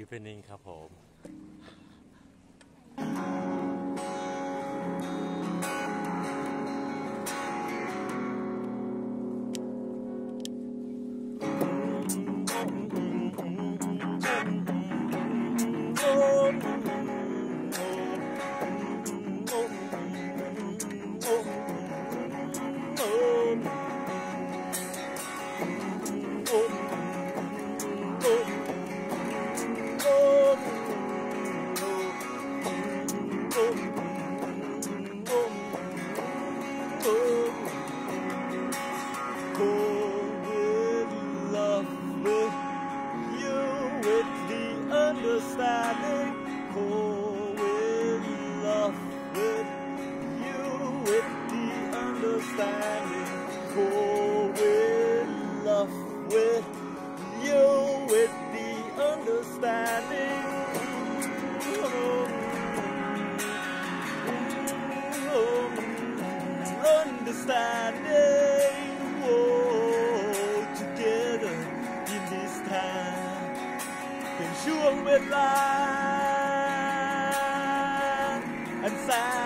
evening ครับผมอืม Understanding, oh, with love with you, with the understanding, oh, with love with you, with the understanding. Understanding, oh, together in this time. Sure, we're and sad.